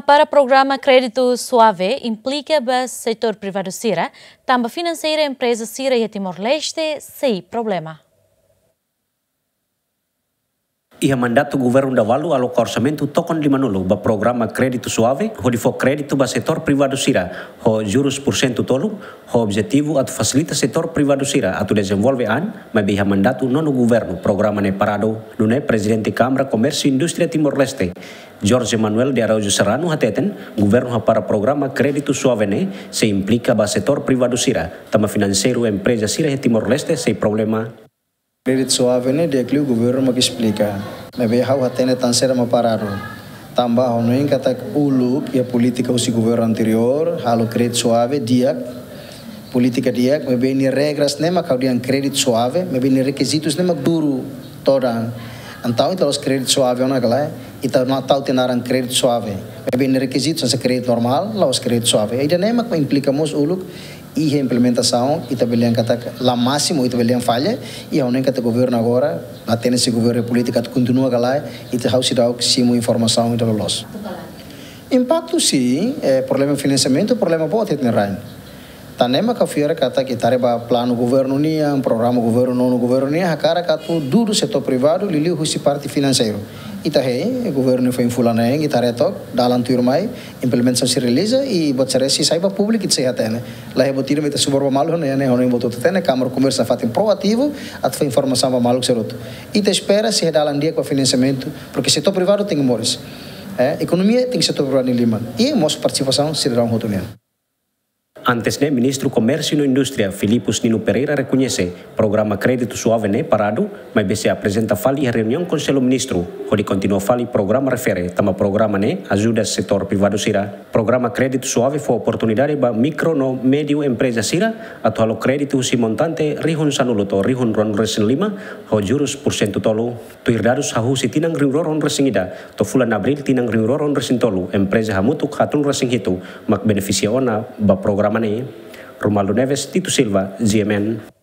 para programa Crédito Suave implica o setor privado Sira, também financeira empresa Sira e Timor-Leste, sem problema. Ia mandato governo da Valu aloca orçamento tokon di Manulu ba programa crédito suave ho di fo crédito ba setor privado sira ho juros por cento tolu ho objetivo atu facilita setor privado sira. Atu desenvolve an ma biha mandato nono governo programa ne parado nune presidente Câmara Comércio e Indústria Timor-Leste. Jorge Manuel de Araújo Serrano hateten governo ha para programa crédito suave ne se implica ba setor privado sira. Tama financeiro empresa sira Timor-Leste sem problema. Crédito suave ne dia que governo me explica. Me ve how hatene tansera ma parado. Tambah ono yang kata ulu ya politika usi governo anterior, halo crédito suave dia política dia, me ve ni regras nema kau dia crédito suave, me ve ni requisitos nema duro toda. Então, então os créditos suave ona kala, então não tal tenaran crédito suave. Me ve ni requisitos sa crédito normal, lá os crédito suave. Aí nema implicamos ulu e a implementação e também kata lá máximo e também falha e a única kata governo agora a ter esse governo política continua lá e te hau sidau simo informação e então los impacto sim é problema de financiamento problema pode ter rain Tá nem que fiora que tá que tareba plano governo unia, um programa governo não governo unia, cara que tu duro setor privado, lili husi parte financeiro. Ita hei, governo foi em fulana hein, ita reto, dalam turmai, implementação se realiza e botsare se saiba público que se até né. Lá é botir me te suborba malo né, né, não botou até né, câmara comerça fatem proativo, at foi informação vai malo que seroto. Ita espera se dalam dia com financiamento, porque setor privado tem mores. É, economia tem setor privado em Lima. E a nossa participação será um rotuliano. Antes ne, Ministro Comércio e Indústria, Filipos Nino Pereira, reconhece programa Crédito Suave ne parado, mas BC apresenta fali a reunião com o Ministro, onde continua fali programa refere, tama programa ne ajuda setor privado sira. Programa Crédito Suave foi oportunidade para micro no médio empresa sira, atual crédito si montante rihun sanulo to rihun ron resen lima, ho porcento tolu, tu irdados hahu si tinang ringroron resingida, to fulan abril tinang ringroron resen tolu, empresa hamutuk hatun resing hitu, mak beneficia ona ba programa Γερμανοί. Ρουμαλουνεύε, Τίτου Σίλβα, GMN.